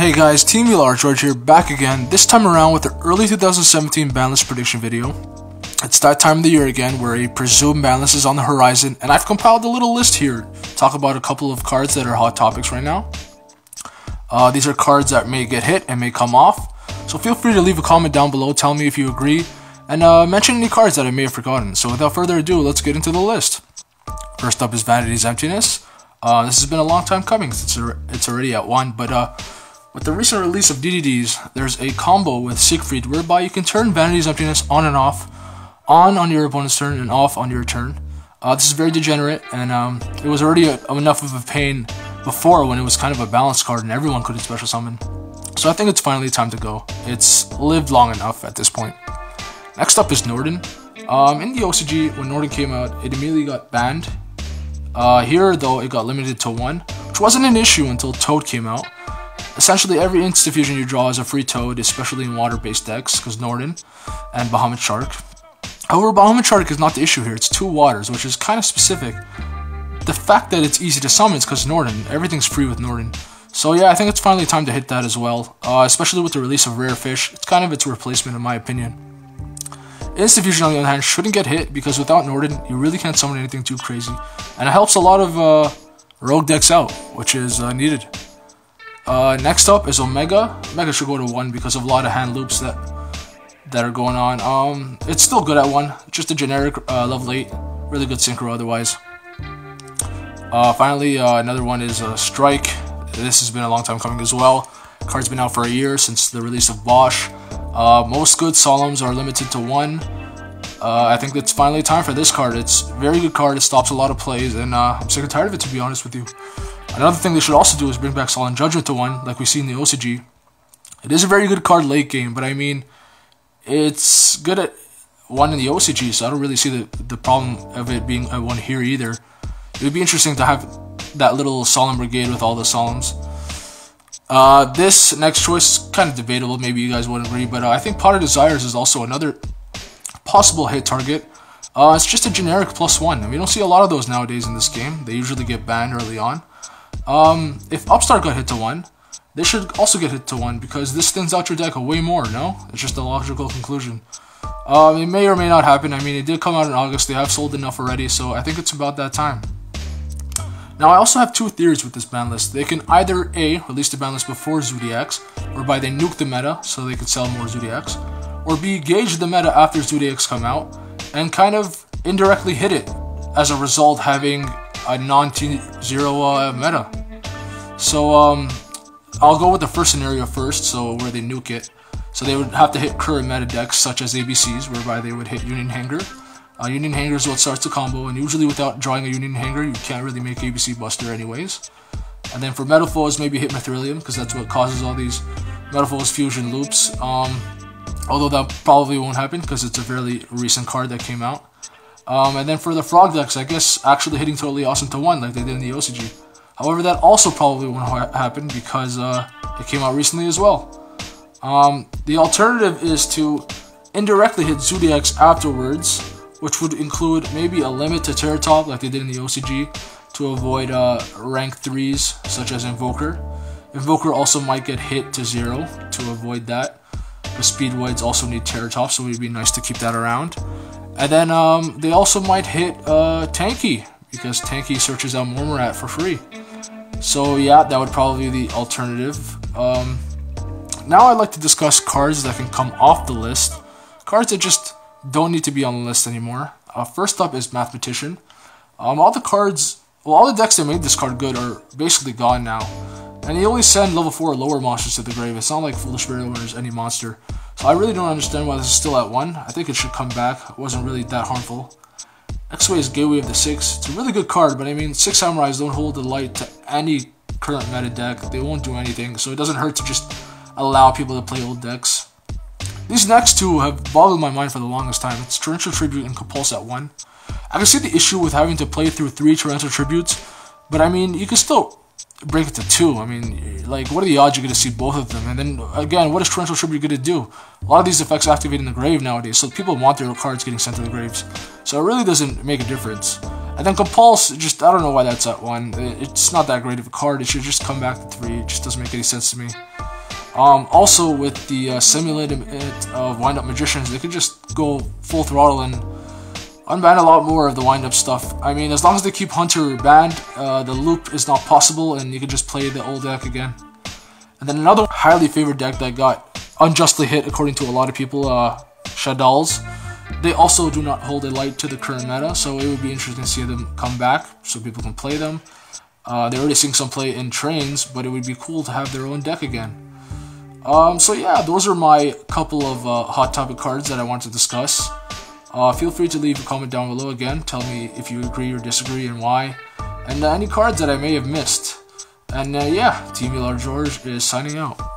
Hey guys, Team VLR George here, back again, this time around with the early 2017 banlist prediction video. It's that time of the year again where a presumed banlist is on the horizon, and I've compiled a little list here talk about a couple of cards that are hot topics right now. Uh, these are cards that may get hit and may come off, so feel free to leave a comment down below, tell me if you agree, and uh, mention any cards that I may have forgotten. So without further ado, let's get into the list. First up is Vanity's Emptiness. Uh, this has been a long time coming since it's already at 1, but uh, with the recent release of DDDs, there's a combo with Siegfried whereby you can turn Vanity's Emptiness on and off, on on your opponent's turn and off on your turn. Uh, this is very degenerate, and um, it was already a, enough of a pain before when it was kind of a balanced card and everyone could special summon. So I think it's finally time to go. It's lived long enough at this point. Next up is Norden. Um, in the OCG, when Norden came out, it immediately got banned uh, here, though, it got limited to one, which wasn't an issue until Toad came out. Essentially, every instant fusion you draw is a free Toad, especially in water-based decks, because Norden and Bahamut Shark. However, Bahamut Shark is not the issue here, it's two waters, which is kind of specific. The fact that it's easy to summon is because Norden, everything's free with Norden. So yeah, I think it's finally time to hit that as well, uh, especially with the release of Rare Fish. It's kind of its replacement in my opinion. Instant Fusion, on the other hand, shouldn't get hit because without Norden, you really can't summon anything too crazy. And it helps a lot of uh, rogue decks out, which is uh, needed. Uh, next up is Omega. Omega should go to 1 because of a lot of hand loops that that are going on. Um, It's still good at 1, just a generic uh, level 8. Really good synchro otherwise. Uh, finally, uh, another one is uh, Strike. This has been a long time coming as well. Card's been out for a year since the release of BOSH. Uh, most good Solemns are limited to one. Uh, I think it's finally time for this card. It's very good card. It stops a lot of plays, and uh, I'm sick and tired of it, to be honest with you. Another thing they should also do is bring back Solemn Judgment to one, like we see in the OCG. It is a very good card late game, but I mean, it's good at one in the OCG, so I don't really see the, the problem of it being at one here either. It would be interesting to have that little Solemn Brigade with all the Solemns. Uh, this next choice is kind of debatable. Maybe you guys wouldn't agree, but uh, I think Pot of Desires is also another possible hit target. Uh, it's just a generic plus one. And we don't see a lot of those nowadays in this game. They usually get banned early on. Um, if Upstart got hit to one, they should also get hit to one because this thins out your deck a way more, no? It's just a logical conclusion. Um, it may or may not happen. I mean, it did come out in August. They have sold enough already, so I think it's about that time. Now I also have two theories with this ban list. They can either A, release the ban list before Zoodiacs, whereby they nuke the meta so they could sell more Zoodiacs, or B, gauge the meta after Zoodiacs come out, and kind of indirectly hit it, as a result having a non-T0 uh, meta. So um, I'll go with the first scenario first, so where they nuke it. So they would have to hit current meta decks such as ABCs, whereby they would hit Union Hanger, uh, Union Hanger is what starts the combo, and usually without drawing a Union Hanger, you can't really make ABC Buster anyways. And then for Metalfoes, maybe hit Mithrilium, because that's what causes all these Metalfoes fusion loops. Um, although that probably won't happen, because it's a fairly recent card that came out. Um, and then for the Frog decks, I guess actually hitting Toadally Awesome to 1, like they did in the OCG. However, that also probably won't ha happen, because uh, it came out recently as well. Um, the alternative is to indirectly hit Zoodiacs afterwards, which would include maybe a limit to Terrortop like they did in the OCG to avoid uh, rank 3s such as Invoker. Invoker also might get hit to 0 to avoid that. The Speedroids also need Terrortop, so it would be nice to keep that around. And then um, they also might hit uh, Tanky, because Tanky searches out Mormorat for free. So yeah, that would probably be the alternative. Um, now I'd like to discuss cards that can come off the list. Cards that just don't need to be on the list anymore. Uh, first up is Mathematician. Um, all the cards, well, all the decks that made this card good are basically gone now. And they only send level 4 or lower monsters to the grave. It's not like Foolish Burial or any monster. I really don't understand why this is still at 1. I think it should come back. It wasn't really that harmful. X-Way is Gateway of the 6. It's a really good card, but I mean, 6 Samurais don't hold the light to any current meta deck. They won't do anything, so it doesn't hurt to just allow people to play old decks. These next two have boggled my mind for the longest time. It's Torrential Tribute and Compulse at 1. I can see the issue with having to play through 3 Torrential Tributes, but I mean, you can still break it to 2. I mean, like, what are the odds you're going to see both of them? And then, again, what is Torrential Tribute going to do? A lot of these effects activate in the grave nowadays, so people want their cards getting sent to the graves. So it really doesn't make a difference. And then Compulse, just, I don't know why that's at 1. It's not that great of a card. It should just come back to 3. It just doesn't make any sense to me. Um, also, with the uh, simulated of wind up magicians, they could just go full throttle and unban a lot more of the wind up stuff. I mean, as long as they keep Hunter banned, uh, the loop is not possible, and you can just play the old deck again. And then another highly favored deck that got unjustly hit, according to a lot of people, uh, Shaddolls. They also do not hold a light to the current meta, so it would be interesting to see them come back so people can play them. Uh, they're already seeing some play in trains, but it would be cool to have their own deck again. Um, so yeah, those are my couple of uh, hot topic cards that I want to discuss. Uh, feel free to leave a comment down below again. Tell me if you agree or disagree and why. And uh, any cards that I may have missed. And uh, yeah, Team George is signing out.